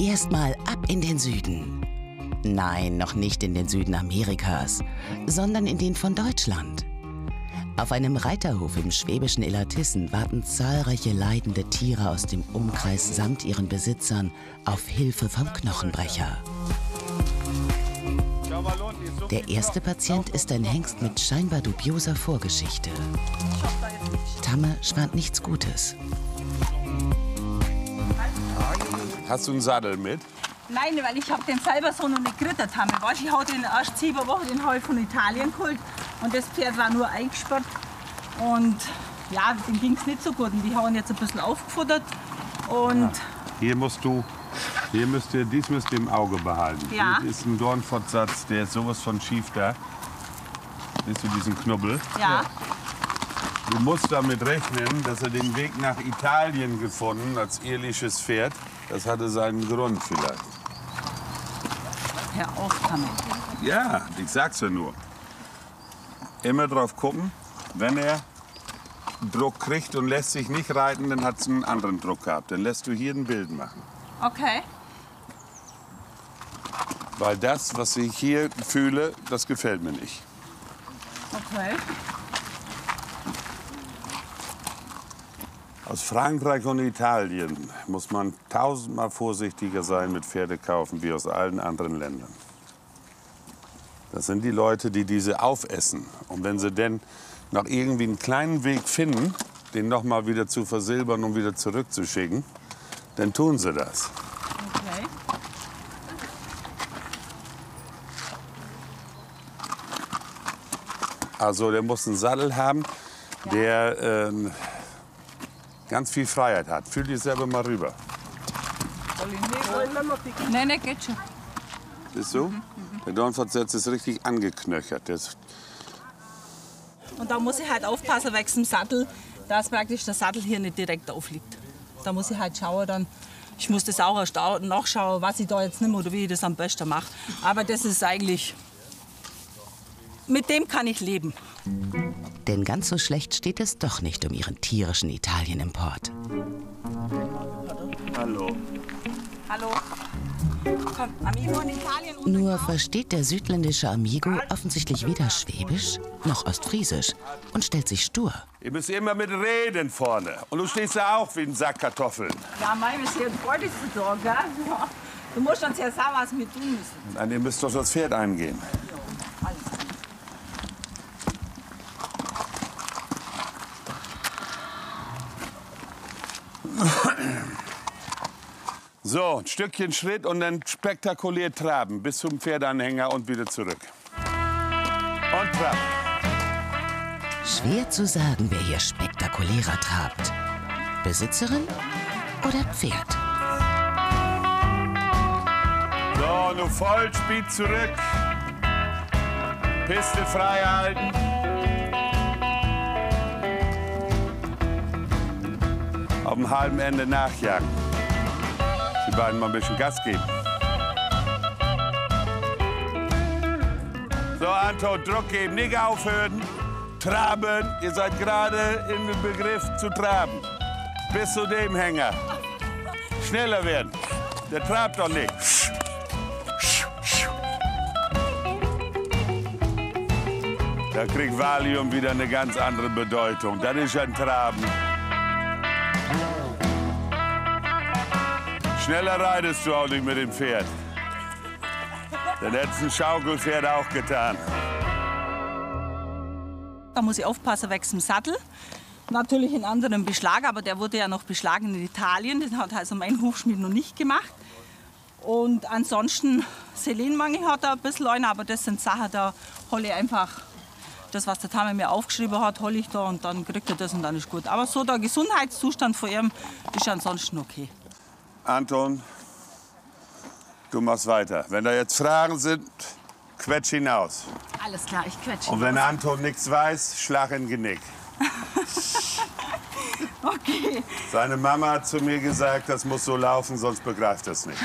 Erstmal ab in den Süden. Nein, noch nicht in den Süden Amerikas, sondern in den von Deutschland. Auf einem Reiterhof im schwäbischen Illertissen warten zahlreiche leidende Tiere aus dem Umkreis samt ihren Besitzern auf Hilfe vom Knochenbrecher. Der erste Patient ist ein Hengst mit scheinbar dubioser Vorgeschichte. Tamme schwant nichts Gutes. Hast du einen Sattel mit? Nein, weil ich habe den selber so noch nicht gerittert haben. Weißt, ich habe den erst sieben Wochen den habe ich von Italien geholt und das Pferd war nur eingesperrt und ja, dem ging es nicht so gut und die haben jetzt ein bisschen aufgefuttert und ja. hier musst du hier müsst ihr, dies müsst ihr im Auge behalten. Ja. Hier ist ein Dornfortsatz, der ist sowas von schief da. Siehst du diesen Knubbel? Ja. Du musst damit rechnen, dass er den Weg nach Italien gefunden als ehrliches Pferd. Das hatte seinen Grund vielleicht. Hör auf damit. Ja, ich sag's ja nur. Immer drauf gucken, wenn er Druck kriegt und lässt sich nicht reiten, dann hat es einen anderen Druck gehabt. Dann lässt du hier ein Bild machen. Okay. Weil das, was ich hier fühle, das gefällt mir nicht. Okay. Aus Frankreich und Italien muss man tausendmal vorsichtiger sein mit Pferde kaufen wie aus allen anderen Ländern. Das sind die Leute, die diese aufessen. Und wenn sie denn noch irgendwie einen kleinen Weg finden, den noch mal wieder zu versilbern und wieder zurückzuschicken, dann tun sie das. Okay. Also der muss einen Sattel haben, der äh, ganz viel Freiheit hat. Fühl dich selber mal rüber. Nein, nein, geht schon. Siehst du? Der Dornfortsatz ist richtig angeknöchert. Das Und da muss ich halt aufpassen wegen dem Sattel, dass praktisch der Sattel hier nicht direkt aufliegt. Da muss ich halt schauen dann. Ich muss das auch erst nachschauen, was ich da jetzt nehme oder wie ich das am besten mache. Aber das ist eigentlich. Mit dem kann ich leben. Denn ganz so schlecht steht es doch nicht um ihren tierischen Italien-Import. Hallo. Hallo. Komm, Amigo in Italien. Nur versteht der südländische Amigo offensichtlich weder Schwäbisch noch Ostfriesisch und stellt sich stur. Ihr müsst immer mit reden vorne. Und du stehst da auch wie ein Sack Kartoffeln. Ja, mein ist hier doch, gell? Ja. Du musst uns ja sagen, was wir tun müssen. Nein, ihr müsst doch das Pferd eingehen. So, ein Stückchen Schritt und dann spektakulär traben bis zum Pferdeanhänger und wieder zurück. Und traben. Schwer zu sagen, wer hier spektakulärer trabt. Besitzerin oder Pferd? So, nur Vollspeed zurück. Piste frei halten. Auf dem halben Ende nachjagen. Die beiden mal ein bisschen Gas geben. So, Anton, Druck geben, nicht aufhören. Traben, ihr seid gerade im Begriff zu traben. Bis zu dem Hänger. Schneller werden. Der trabt doch nicht. Da kriegt Valium wieder eine ganz andere Bedeutung. Das ist ein Traben. Schneller reitest du auch nicht mit dem Pferd. Hättest ein Schaukelpferd auch getan. Da muss ich aufpassen wegen dem Sattel. Natürlich in anderem Beschlag, aber der wurde ja noch beschlagen in Italien. Das hat also mein Hufschmied noch nicht gemacht. Und ansonsten, Selenmangel hat da ein bisschen einen, aber das sind Sachen, da hole ich einfach das, was der Tame mir aufgeschrieben hat, hole ich da und dann kriegt er das und dann ist gut. Aber so der Gesundheitszustand von ihm ist ansonsten okay. Anton, du machst weiter. Wenn da jetzt Fragen sind, quetsch hinaus. Alles klar, ich quetsche. Und wenn Anton nichts weiß, schlag in Genick. Okay. Seine Mama hat zu mir gesagt, das muss so laufen, sonst begreift er es nicht.